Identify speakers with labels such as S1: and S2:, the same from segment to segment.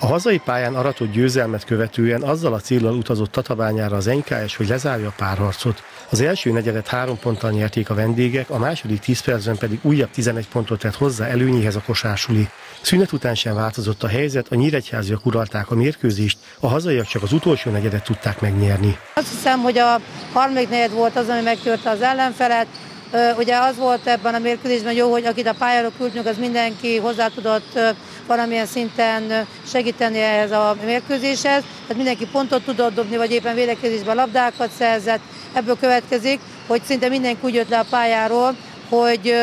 S1: A hazai pályán aratott győzelmet követően azzal a célral utazott Tatabányára az NKS, hogy lezárja a párharcot. Az első negyedet három ponttal nyerték a vendégek, a második 10 percben pedig újabb 11 pontot tett hozzá előnyéhez a kosársuli. Szünet után sem változott a helyzet, a nyíregyháziak uralták a mérkőzést, a hazaiak csak az utolsó negyedet tudták megnyerni.
S2: Azt hiszem, hogy a harmadik negyed volt az, ami megtörte az ellenfelet, Ugye az volt ebben a mérkőzésben jó, hogy akit a pályára küldtünk, az mindenki hozzá tudott valamilyen szinten segíteni ehhez a mérkőzéshez. Tehát mindenki pontot tudott dobni, vagy éppen védekezésben labdákat szerzett. Ebből következik, hogy szinte mindenki úgy jött le a pályáról, hogy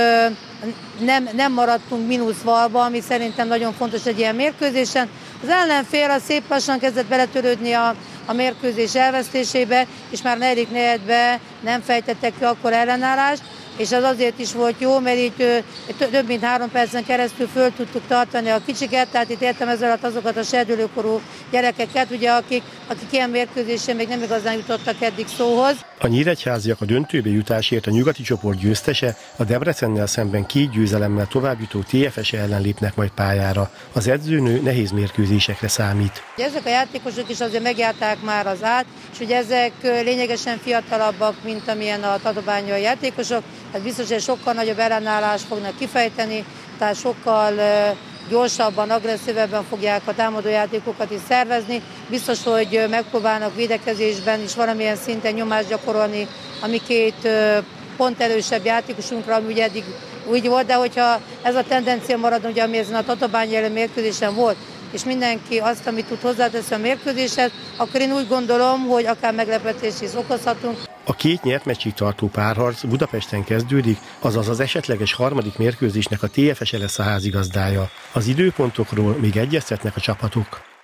S2: nem, nem maradtunk mínuszvalba, ami szerintem nagyon fontos egy ilyen mérkőzésen. Az ellenfél az szép lassan kezdett beletörődni a, a mérkőzés elvesztésébe, és már negyedik negyedbe nem fejtettek ki akkor ellenállást, és az azért is volt jó, mert így több mint három percen keresztül föl tudtuk tartani a kicsiket, tehát itt értem ezzel alatt azokat a serdülőkorú gyerekeket, ugye, akik, akik ilyen mérkőzésen még nem igazán jutottak eddig szóhoz.
S1: A nyíregyháziak a döntőbe jutásért a nyugati csoport győztese, a Debrecennel szemben két győzelemmel továbbjutó TFS ellen lépnek majd pályára. Az edzőnő nehéz mérkőzésekre számít.
S2: Ezek a játékosok is azért megjárták már az át, és ugye ezek lényegesen fiatalabbak, mint amilyen a tadobányai játékosok, tehát biztos, hogy sokkal nagyobb ellenállást fognak kifejteni, tehát sokkal gyorsabban, agresszívebben fogják a támadójátékokat is szervezni. Biztos, hogy megpróbálnak védekezésben is valamilyen szinten nyomást gyakorolni a mi két pont erősebb játékosunkra, ami ugye eddig úgy volt, de hogyha ez a tendencia marad, ugye ami ezen a Tatabány ellen mérkőzésen volt, és mindenki azt, amit tud hozzáteszi a mérkőzéshez, akkor én úgy gondolom, hogy akár meglepetést is okozhatunk.
S1: A két nyert meccsig tartó párharc Budapesten kezdődik, azaz az esetleges harmadik mérkőzésnek a TFS lesz a házigazdája. Az időpontokról még egyeztetnek a csapatok.